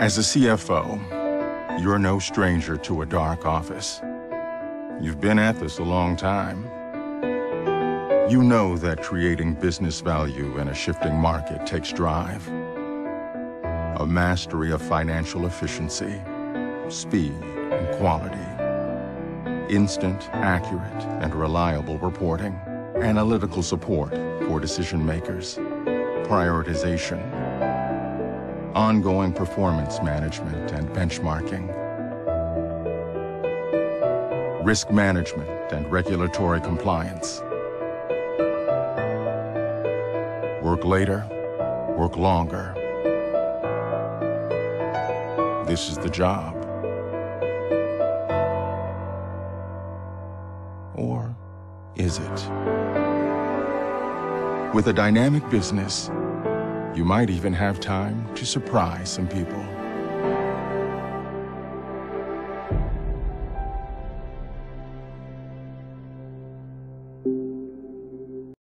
As a CFO, you're no stranger to a dark office. You've been at this a long time. You know that creating business value in a shifting market takes drive, a mastery of financial efficiency, speed, and quality, instant, accurate, and reliable reporting, analytical support for decision makers, prioritization, ongoing performance management and benchmarking, risk management and regulatory compliance. Work later, work longer. This is the job. Or is it? With a dynamic business, you might even have time to surprise some people.